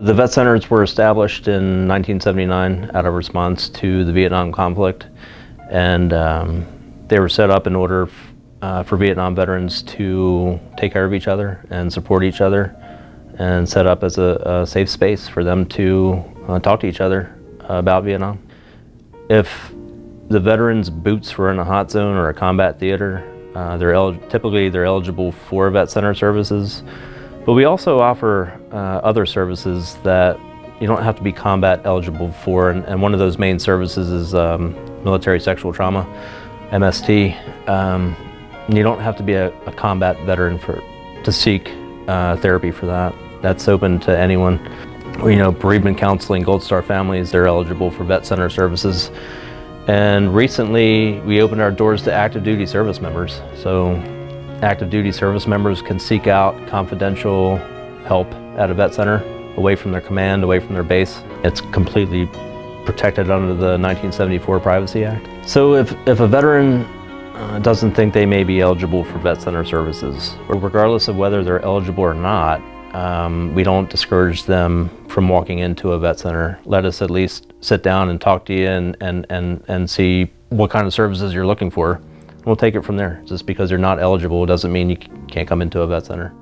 The vet centers were established in 1979 out of response to the Vietnam conflict, and um, they were set up in order uh, for Vietnam veterans to take care of each other and support each other, and set up as a, a safe space for them to uh, talk to each other about Vietnam. If the veterans' boots were in a hot zone or a combat theater, uh, they're typically they're eligible for vet center services. But we also offer uh, other services that you don't have to be combat eligible for, and, and one of those main services is um, military sexual trauma, MST. Um, you don't have to be a, a, combat veteran for to seek uh, therapy for that. That's open to anyone. You know, bereavement counseling, Gold Star families, they're eligible for vet center services. And recently, we opened our doors to active duty service members. So active duty service members can seek out confidential help at a vet center away from their command, away from their base. It's completely protected under the 1974 Privacy Act. So if, if a veteran uh, doesn't think they may be eligible for vet center services, or regardless of whether they're eligible or not, um, we don't discourage them from walking into a vet center. Let us at least sit down and talk to you and, and, and, and see what kind of services you're looking for. We'll take it from there. Just because they're not eligible doesn't mean you can't come into a vet center.